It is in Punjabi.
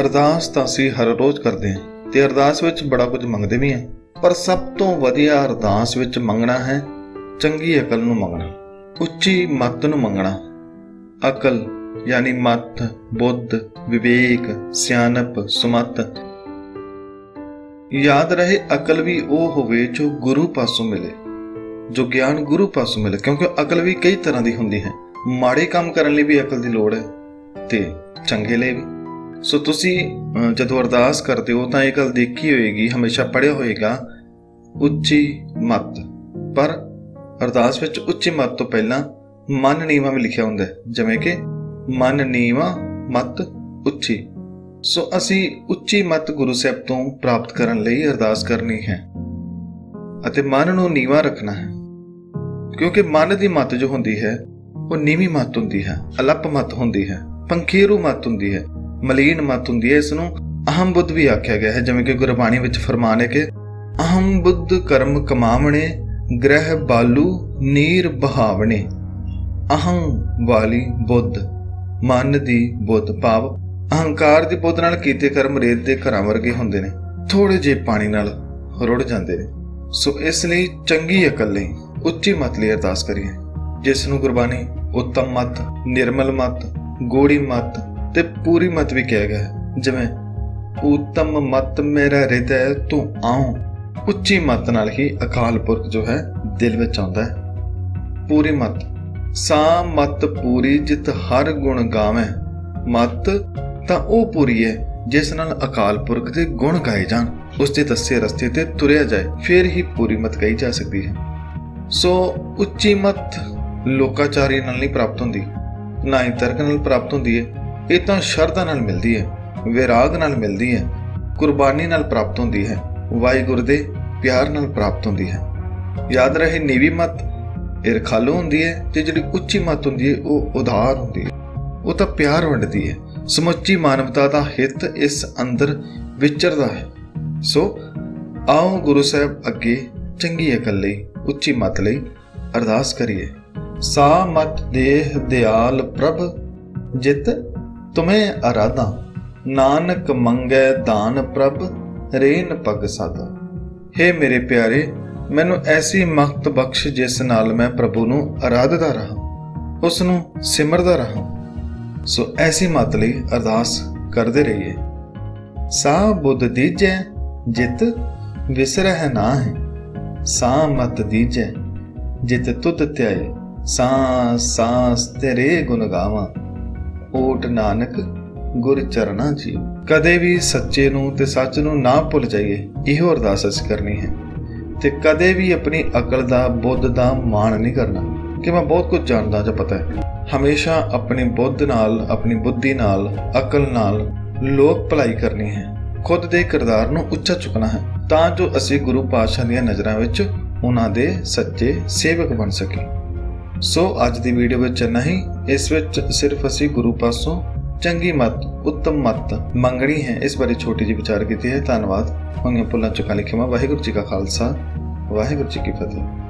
ਅਰਦਾਸ ਤਾਂ ਅਸੀਂ ਹਰ ਰੋਜ਼ ਕਰਦੇ ਹਾਂ ਤੇ ਅਰਦਾਸ ਵਿੱਚ ਬੜਾ ਕੁਝ ਮੰਗਦੇ ਵੀ ਹਾਂ। ਪਰ ਸਭ ਤੋਂ ਵਧੀਆ ਅਰਦਾਸ ਵਿੱਚ ਮੰਗਣਾ ਹੈ ਚੰਗੀ ਅਕਲ ਨੂੰ ਮੰਗਣਾ, ਉੱਚੀ ਮੱਤ ਨੂੰ ਮੰਗਣਾ। ਅਕਲ ਯਾਨੀ ਮੱਤ, ਬੁੱਧ, ਵਿਵੇਕ, ਸਿਆਣਪ, ਸੁਮਤ। ਯਾਦ ਰਹੇ ਅਕਲ ਵੀ ਉਹ ਹੋਵੇ ਜੋ ਗੁਰੂ ਪਾਸੋਂ ਮਿਲੇ, ਜੋ ਗਿਆਨ ਗੁਰੂ ਪਾਸੋਂ ਮਿਲੇ, ਕਿਉਂਕਿ ਅਕਲ ਵੀ ਕਈ ਤਰ੍ਹਾਂ ਦੀ ਹੁੰਦੀ ਹੈ। ਮਾੜੇ ਕੰਮ ਕਰਨ ਲਈ ਵੀ ਅਕਲ ਦੀ ਲੋੜ ਹੈ ਤੇ ਚੰਗੇ ਲਈ ਵੀ। ਸੋ ਤੁਸੀਂ ਜਦੋਂ ਅਰਦਾਸ ਕਰਦੇ ਹੋ ਤਾਂ ਇਹ ਗੱਲ ਦੇਖੀ ਹੋਏਗੀ, ਹਮੇਸ਼ਾ ਪੜਿਆ ਹੋਏਗਾ, ਉੱਚੀ ਮੱਤ। ਪਰ ਅਰਦਾਸ ਵਿੱਚ ਉੱਚੀ ਮੱਤ ਤੋਂ ਪਹਿਲਾਂ ਮਨ ਨੀਵਾ ਵੀ ਲਿਖਿਆ ਹੁੰਦਾ ਹੈ। ਜਿਵੇਂ ਕਿ ਮਨ ਨੀਵਾ, ਮਤ ਉੱਚੀ। ਸੋ ਅਸੀਂ ਉੱਚੀ ਮੱਤ ਗੁਰੂ ਸਾਹਿਬ ਤੋਂ ਪ੍ਰਾਪਤ ਕਰਨ ਲਈ ਅਰਦਾਸ ਕਰਨੀ ਹੈ ਅਤੇ ਮਨ ਨੂੰ ਨੀਵਾ ਰੱਖਣਾ ਹੈ। ਕਿਉਂਕਿ ਮਨ ਦੀ ਮੱਤ ਜੋ ਹੁੰਦੀ ਹੈ, ਉਹ ਨੀਵੀਂ ਮੱਤ ਹੁੰਦੀ ਹੈ, ਅਲੱਪ ਮੱਤ ਹੁੰਦੀ ਹੈ, ਪੰਖੀਰੂ ਮੱਤ ਹੁੰਦੀ ਹੈ। ਮਲੀਨ ਮਤ ਹੁੰਦੀ ਹੈ ਇਸ ਨੂੰ ਅਹਮ ਬੁੱਧ ਵੀ ਆਖਿਆ ਗਿਆ ਹੈ, ਜਿਵੇਂ ਕਿ ਗੁਰਬਾਣੀ ਵਿੱਚ ਫਰਮਾਨ ਹੈ ਕਿ ਅਹੰ ਬੁੱਧ ਕਰਮ ਕਮਾਵਣੇ, ਗ੍ਰਹਿ ਬਾਲੂ ਨੀਰ ਬਹਾਵਣੇ। ਅਹੰ ਵਾਲੀ ਬੁੱਧ, ਮਨ ਦੀ ਬੁੱਧ ਭਾਵ। ਅਹੰਕਾਰ ਦੀ ਬੁੱਧ ਨਾਲ ਕੀਤੇ ਕਰਮ ਰੇਤ ਦੇ ਘਰਾਂ ਵਰਗੇ ਹੁੰਦੇ ਨੇ ਥੋੜੇ ਜਿਹੇ ਪਾਣੀ ਨਾਲ ਰੁੜ ਜਾਂਦੇ ਨੇ। ਸੋ ਇਸ ਲਈ ਚੰਗੀ ਅਕਲ ਲਈ ਉੱਚੀ ਮਤ ਲਈ ਅਰਦਾਸ ਕਰੀਏ, ਜਿਸ ਨੂੰ ਗੁਰਬਾਣੀ ਉੱਤਮ ਮਤ, ਨਿਰਮਲ ਮਤ ਗੋੜੀ ਮਤ ਤੇ ਪੂਰੀ ਮਤ ਵੀ ਕਿਹਾ ਗਿਆ ਹੈ। ਜਿਵੇਂ ਉੱਤਮ ਮਤ ਮੇਰਾ ਹਿਰਦੈ, ਤੂੰ ਆਉ। ਉੱਚੀ ਮਤ ਨਾਲ ਹੀ ਅਕਾਲ ਪੁਰਖ ਜੋ ਹੈ, ਦਿਲ ਵਿੱਚ ਆਉਂਦਾ ਹੈ। ਪੂਰੀ ਮਤ। ਸਾ ਮਤ ਪੂਰੀ ਜਿਤ ਹਰ ਗੁਣ ਗਾਵੇਂ। ਮਤ ਤਾਂ ਉਹ ਪੂਰੀ ਹੈ, ਜਿਸ ਨਾਲ ਅਕਾਲ ਪੁਰਖ ਦੇ ਗੁਣ ਗਾਏ ਜਾਣ। ਉਸ ਦੇ ਦੱਸੇ ਰਸਤੇ ਤੇ ਤੁਰਿਆ ਜਾਏ, ਫਿਰ ਹੀ ਪੂਰੀ ਮਤ ਕਹੀ ਜਾ ਸਕਦੀ ਹੈ। ਸੋ ਉੱਚੀ ਮਤ ਲੋਕਾਚਾਰੀ ਨਾਲ ਨਹੀਂ ਪ੍ਰਾਪਤ ਹੁੰਦੀ। ਨਾ ਹੀ ਤਰਕ ਨਾਲ ਪ੍ਰਾਪਤ ਹੁੰਦੀ ਹੈ। ਇਹ ਤਾਂ ਸ਼ਰਧਾ ਨਾਲ ਮਿਲਦੀ ਹੈ, ਵਿਰਾਗ ਨਾਲ ਮਿਲਦੀ ਹੈ, ਕੁਰਬਾਨੀ ਨਾਲ ਪ੍ਰਾਪਤ ਹੁੰਦੀ ਹੈ, ਵਾਹਿਗੁਰੂ ਦੇ ਪਿਆਰ ਨਾਲ ਪ੍ਰਾਪਤ ਹੁੰਦੀ ਹੈ। ਯਾਦ ਰਹੇ ਨੀਵੀਂ ਮਤ, ਇਹ ਹੁੰਦੀ ਹੈ ਤੇ ਜਿਹੜੀ ਉੱਚੀ ਮਤ ਹੁੰਦੀ ਹੈ, ਉਹ ਉਦਾਰ ਹੁੰਦੀ ਹੈ। ਉਹ ਤਾਂ ਪਿਆਰ ਵੰਡਦੀ ਹੈ। ਸਮੁੱਚੀ ਮਾਨਵਤਾ ਦਾ ਹਿੱਤ ਇਸ ਅੰਦਰ ਵਿਚਰਦਾ ਹੈ। ਸੋ ਆਓ ਗੁਰੂ ਸਾਹਿਬ ਅੱਗੇ ਚੰਗੀ ਅਕਲ ਲਈ, ਉੱਚੀ ਮਤ ਲਈ ਅਰਦਾਸ ਕਰੀਏ। ਸਾ ਮਤ ਦੇਹ ਦਿਆਲ ਪ੍ਰਭ, ਜਿਤ ਤੁਮੇ ਅਰਾਧਾ, ਨਾਨਕ ਮੰਗੈ ਦਾਨ ਪ੍ਰਭ, ਰੇਨ ਪਗ ਸਾਦਾ। ਹੇ ਮੇਰੇ ਪਿਆਰੇ, ਮੈਨੂੰ ਐਸੀ ਮਖਤ ਬਖਸ਼ ਜਿਸ ਨਾਲ ਮੈਂ ਪ੍ਰਭੂ ਨੂੰ ਅਰਾਧਦਾ ਰਹਾ, ਉਸ ਨੂੰ ਸਿਮਰਦਾ ਰਹਾ। ਸੋ ਐਸੀ ਮਤ ਲਈ ਅਰਦਾਸ ਕਰਦੇ ਰਹੀਏ। ਸਾ ਬੁੱਧ ਦੀਜੈ, ਜਿਤ ਵਿਸਰਹਿ ਨਾ ਹੈ ਸਾ ਮਤ ਦੀਜੈ, ਜਿਤ ਤੁਧ ਧਿਆਏ। ਸਾਂ ਸਾਂਸ ਤੇਰੇ ਗੁਣ ਗਾਵਾਂ। ਓਟ ਨਾਨਕ ਗੁਰ ਚਰਣਾ ਜੀ। ਕਦੇ ਵੀ ਸੱਚੇ ਨੂੰ ਤੇ ਸੱਚ ਨੂੰ ਨਾ ਭੁੱਲ ਜਾਈਏ, ਇਹੋ ਅਰਦਾਸ ਅਸੀਂ ਕਰਨੀ ਹੈ। ਤੇ ਕਦੇ ਵੀ ਆਪਣੀ ਅਕਲ ਦਾ, ਬੁੱਧ ਦਾ ਮਾਣ ਨਹੀਂ ਕਰਨਾ। ਕਿ ਮੈਂ ਬਹੁਤ ਕੁਝ ਜਾਣਦਾ ਜਾਂ ਪਤਾ ਹੈ। ਹਮੇਸ਼ਾ ਆਪਣੀ ਬੁੱਧ ਨਾਲ, ਆਪਣੀ ਬੁੱਧੀ ਨਾਲ, ਅਕਲ ਨਾਲ ਲੋਕ ਭਲਾਈ ਕਰਨੀ ਹੈ। ਖੁਦ ਦੇ ਕਿਰਦਾਰ ਨੂੰ ਉੱਚਾ ਚੁੱਕਣਾ ਹੈ। ਤਾਂ ਜੋ ਅਸੀਂ ਗੁਰੂ ਪਾਤਸ਼ਾਹ ਦੀਆਂ ਨਜ਼ਰਾਂ ਵਿੱਚ ਉਹਨਾਂ ਦੇ ਸੱਚੇ ਸੇਵਕ ਬਣ ਸਕੀਏ। ਸੋ ਅੱਜ ਦੀ ਵੀਡੀਓ ਵਿੱਚ ਨਹੀਂ ਇਸ ਵਿੱਚ ਸਿਰਫ ਅਸੀਂ ਗੁਰੂ ਪਾਸੋਂ ਚੰਗੀ ਮਤ, ਉੱਤਮ ਮਤ ਮੰਗਣੀ ਹੈ। ਇਸ ਬਾਰੇ ਛੋਟੀ ਜਿਹੀ ਵਿਚਾਰ ਕੀਤੀ ਹੈ। ਧੰਨਵਾਦ। ਹੋਈਆਂ ਭੁੱਲਾਂ ਚੁੱਕਾਂ ਲਿਖਿਆ ਵਾਹਿਗੁਰੂ ਜੀ ਕਾ ਖਾਲਸਾ। ਵਾਹਿਗੁਰੂ ਜੀ ਕੀ ਫਤਿਹ।